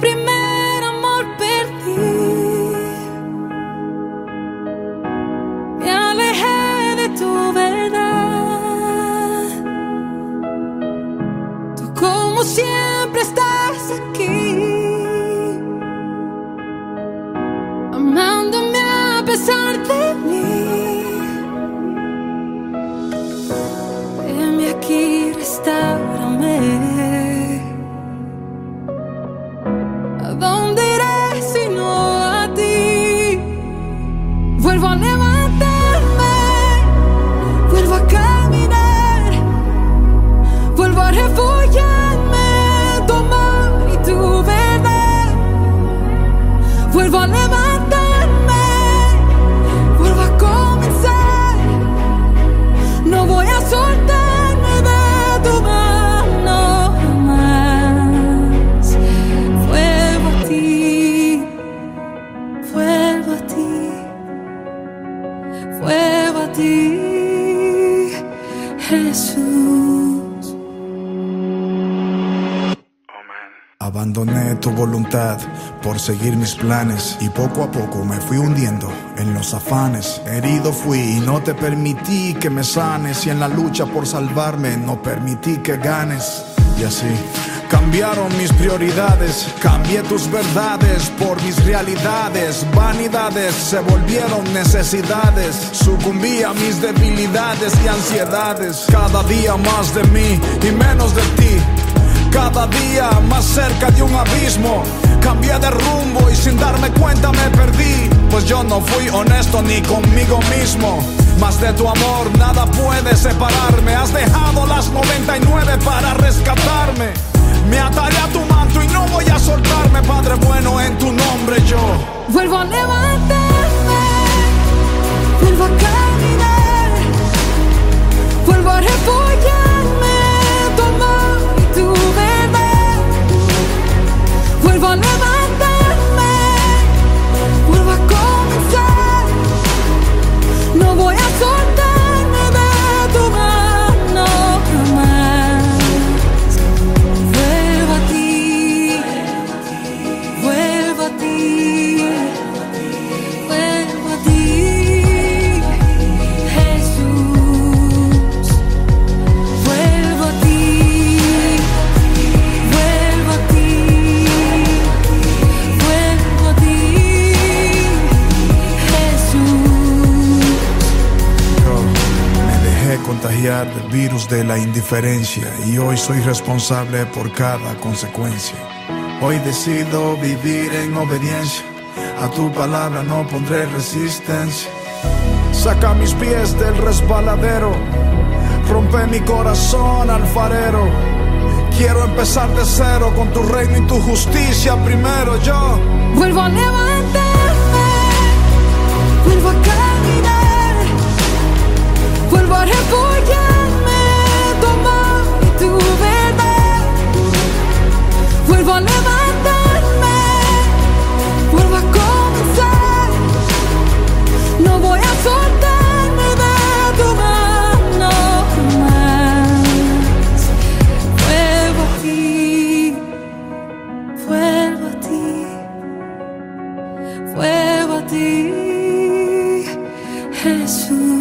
primer amor perdí. Me alejé de tu verdad. Tú como siempre estás aquí. Amándome a pesar de mí. Venme aquí, restar. Vuelvo a ti, Jesús. Abandoné tu voluntad por seguir mis planes y poco a poco me fui hundiendo en los afanes. Herido fui y no te permití que me sanes y en la lucha por salvarme no permití que ganes. Y así cambiaron mis prioridades, cambié tus verdades por mis realidades. Vanidades se volvieron necesidades, sucumbí a mis debilidades y ansiedades. Cada día más de mí y menos de ti. Cada día más cerca de un abismo. Cambié de rumbo y sin darme cuenta me perdí. Pues yo no fui honesto ni conmigo mismo. Más de tu amor nada puede separarme. Has dejado las 99 para Vuelvo a levantarme, contagiar del virus de la indiferencia y hoy soy responsable por cada consecuencia. Hoy decido vivir en obediencia. A tu palabra no pondré resistencia. Saca mis pies del resbaladero. Rompe mi corazón alfarero. Quiero empezar de cero con tu reino y tu justicia primero yo. Vuelvo a levantarme, vuelvo a caminar, vuelvo a refugiarme tu amor y tu verdad. Vuelvo a levantarme, vuelvo a comenzar. No voy a soltarme de tu mano jamás. Vuelvo a ti, vuelvo a ti. Vuelvo a ti, Jesús.